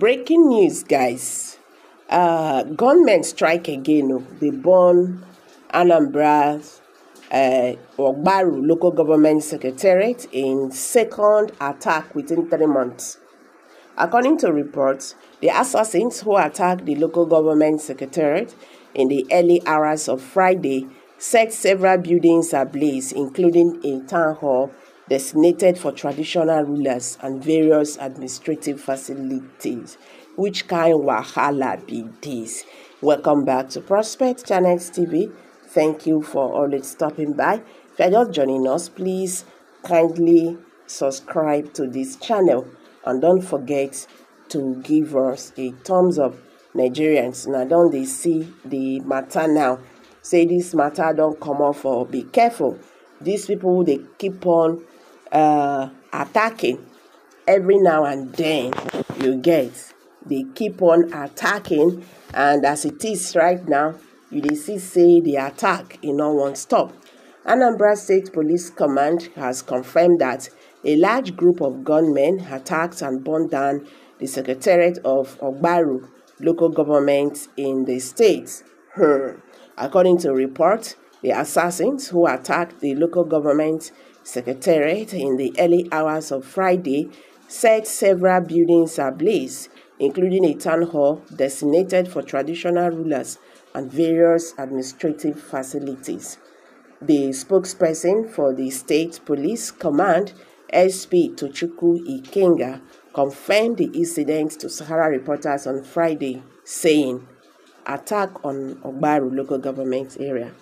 Breaking news, guys. Uh, gunmen strike again. They burn Anambra's uh, Ogbaru local government secretariat in second attack within three months. According to reports, the assassins who attacked the local government secretariat in the early hours of Friday set several buildings ablaze, including a town hall designated for traditional rulers and various administrative facilities. Which kind wahala be this? Welcome back to Prospect Channels TV. Thank you for always stopping by. If you're just joining us, please kindly subscribe to this channel and don't forget to give us a thumbs up. Nigerians, now don't they see the matter now? Say this matter don't come off or be careful. These people they keep on uh, attacking every now and then you get they keep on attacking and as it is right now you see say the attack e no wan stop anambra state police command has confirmed that a large group of gunmen attacked and burned down the secretariat of ogbaru local government in the state hmm. according to reports the assassins who attacked the local government Secretariat in the early hours of Friday set several buildings are ablaze, including a town hall designated for traditional rulers and various administrative facilities. The spokesperson for the State Police Command, SP Tochukwu Ikenga, confirmed the incident to Sahara reporters on Friday, saying, Attack on Ogbaru local government area.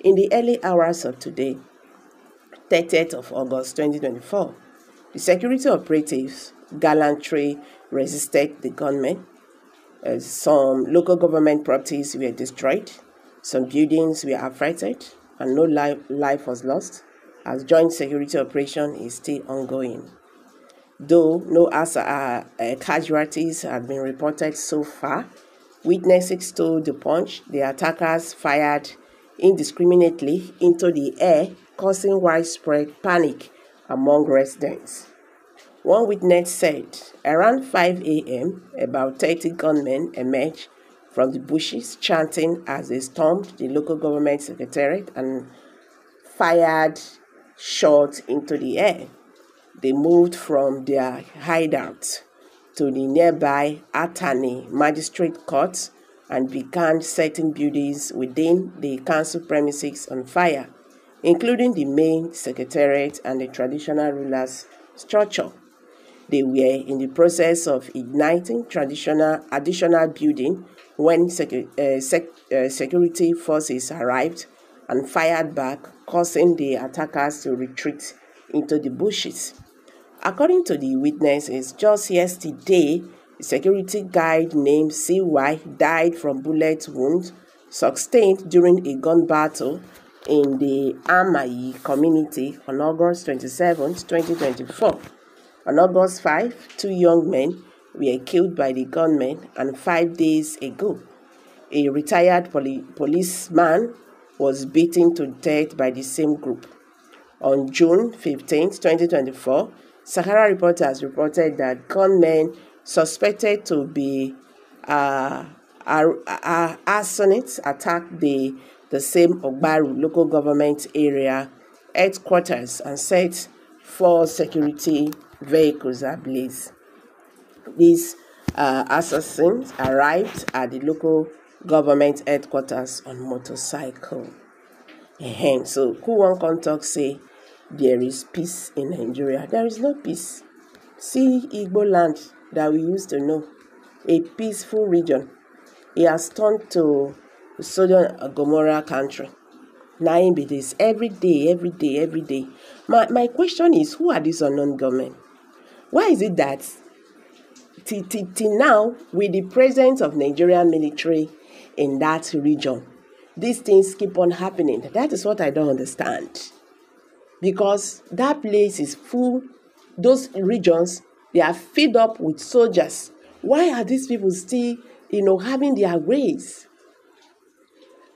In the early hours of today, 30th of August 2024. The security operatives gallantly resisted the gunmen. Uh, some local government properties were destroyed, some buildings were affected, and no life, life was lost, as joint security operation is still ongoing. Though no uh, uh, casualties have been reported so far, witnesses told the Punch the attackers fired indiscriminately into the air causing widespread panic among residents. One witness said around 5 a.m., about 30 gunmen emerged from the bushes chanting as they stormed the local government secretariat and fired shots into the air. They moved from their hideout to the nearby Atani Magistrate Court and began setting buildings within the council premises on fire including the main secretariat and the traditional rulers' structure. They were in the process of igniting traditional additional building when secu uh, sec uh, security forces arrived and fired back, causing the attackers to retreat into the bushes. According to the witnesses, just yesterday, a security guard named CY died from bullet wounds sustained during a gun battle in the Amayi community on August 27, 2024. On August 5, two young men were killed by the gunmen, and five days ago, a retired poli- policeman was beaten to death by the same group. On June 15, 2024, Sahara reporters reported that gunmen suspected to be uh, arsonists attacked the the same Ogbaru local government area headquarters and set four security vehicles ablaze. These uh, assassins arrived at the local government headquarters on motorcycle. Ahem. So, can talk say there is peace in Nigeria? There is no peace. See Igbo land that we used to know, a peaceful region. It has turned to Sodom and Gomorrah country. Nine be this every day, every day, every day. My my question is who are these unknown government? Why is it that till, till, till now, with the presence of Nigerian military in that region, these things keep on happening? That is what I don't understand. Because that place is full, those regions, they are filled up with soldiers. Why are these people still, you know, having their ways?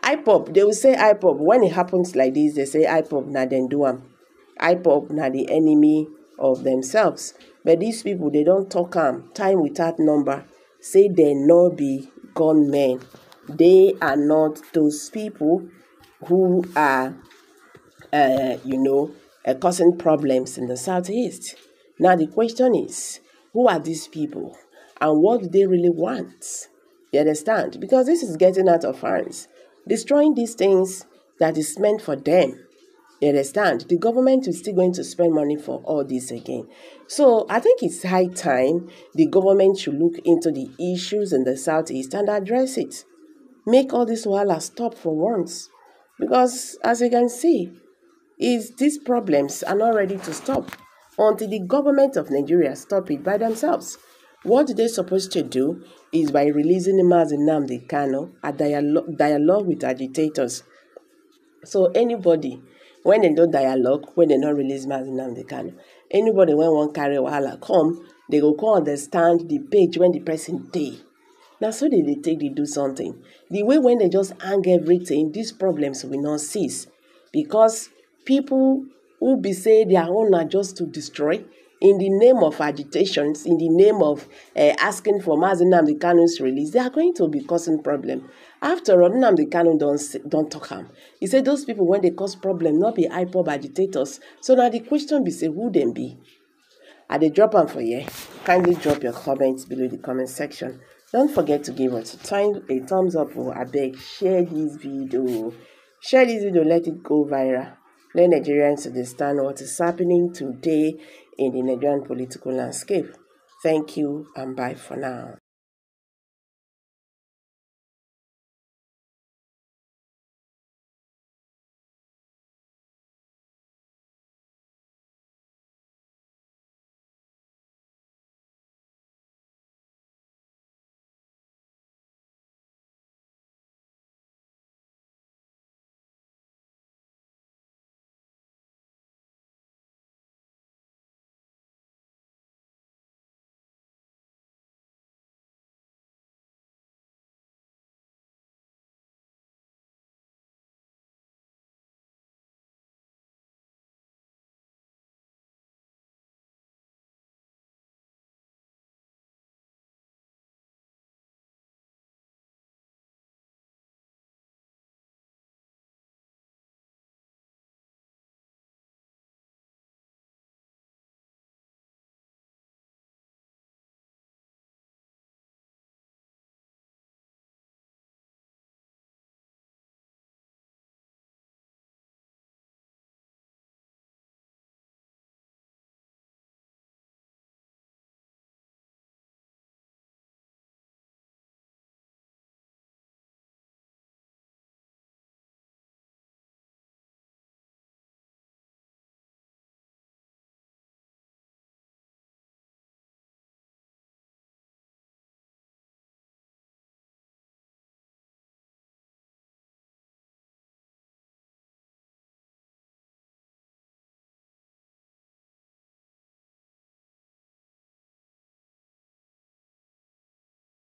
IPOB, they will say IPOB. When it happens like this, they say IPOB na then do am. IPOB na the enemy of themselves. But these people, they don't talk am. Time without number, say they no be gunmen. They are not those people who are, uh, you know, uh, causing problems in the southeast. Now the question is, who are these people, and what do they really want? You understand? Because this is getting out of hands, destroying these things that is meant for them. You understand? The government is still going to spend money for all this again. So I think it's high time the government should look into the issues in the southeast and address it. Make all this wahala stop for once. Because as you can see, is these problems are not ready to stop until the government of Nigeria stop it by themselves. What they're supposed to do is by releasing Mazi Nnamdi Kanu a dialogue, dialogue with agitators. So anybody when they don't dialogue, when they not release Mazi Nnamdi Kanu, anybody when one carry wahala come, they go come understand the page when the person dey. Na so they take dey do something. The way when they just hang everything, these problems will not cease because people who be say their own are just to destroy in the name of agitations, in the name of uh, asking for Mazi Nnamdi Kanu's release, they are going to be causing problem. After all, Nnamdi Kanu don't, don't talk am. He said those people, when they cause problem, not be IPOB agitators. So now the question be say, who them be? At the drop am for you. Kindly drop your comments below the comment section. Don't forget to give us a, time, a thumbs up or a beg. Share this video. Share this video, let it go viral. Let Nigerians understand what is happening today in the Nigerian political landscape. Thank you and bye for now.